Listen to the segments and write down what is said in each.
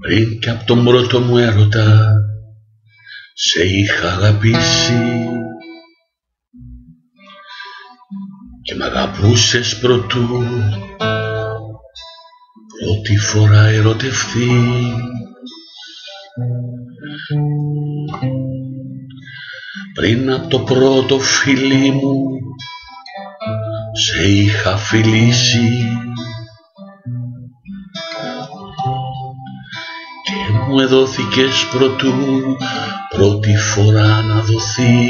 Πριν κι απ' τον πρώτο μου έρωτα σε είχα αγαπήσει και μ' αγαπούσες πρωτού πρώτη φορά ερωτευτεί. Πριν από το πρώτο φιλί μου σε είχα φιλήσει. Και μου εδόθηκες πρωτού πρώτη φορά να δοθεί.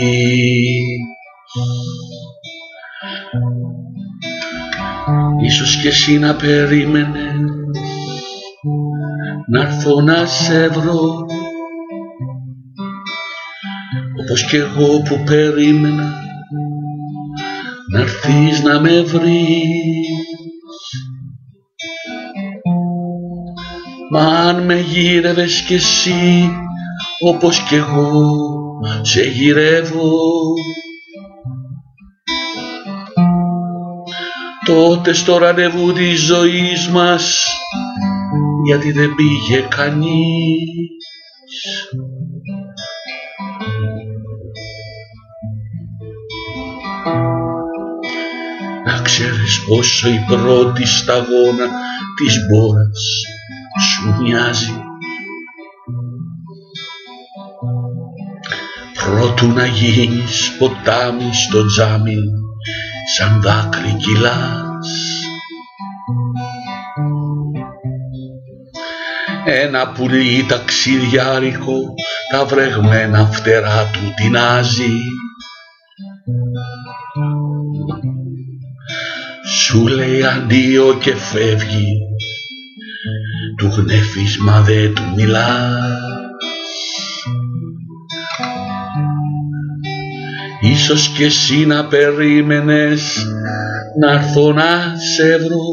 Ίσως κι εσύ να περίμενες να έρθω να σε βρω. Όπως κι εγώ που περίμενα να έρθεις να με βρεις. Μα αν με γύρευες κι εσύ όπως κι εγώ σε γυρεύω. Τότε στο ραντεβού της ζωής μας γιατί δεν πήγε κανείς ξέρεις πόσο η πρώτη σταγόνα της μπόρας σου μοιάζει. Πρώτου να γίνεις ποτάμι στο τζάμι σαν δάκρυ κυλάς. Ένα πουλί ταξιδιάρικο τα βρεγμένα φτερά του τεινάζει σου λέει αντίο και φεύγει. Του γνέφεις μα δε του μιλάς. Ίσως κι εσύ να περίμενες να έρθω να σε βρω.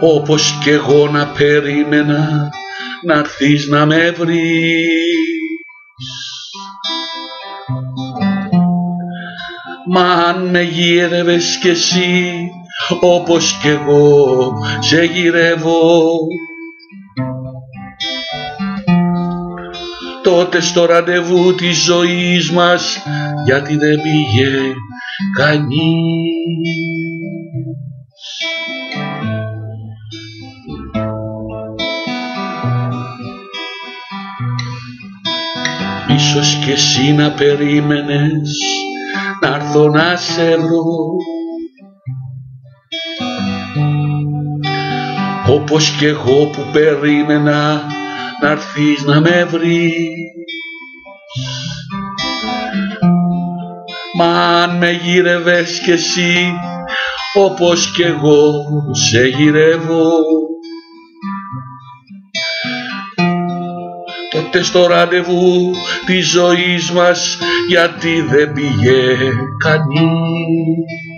Όπως κι εγώ να περίμενα να έρθεις να με βρεις Μα αν με γύρευες κι εσύ όπως κι εγώ σε γυρεύω τότε στο ραντεβού της ζωής μας γιατί δεν πήγε κανείς. Ίσως κι εσύ να περίμενες να έρθω να σε βρω όπως κι εγώ που περίμενα να έρθεις να με βρεις. Μα αν με γύρευες κι εσύ όπως κι εγώ σε γυρεύω τότε στο ραντεβού της ζωής μας γιατί δεν πήγε κανείς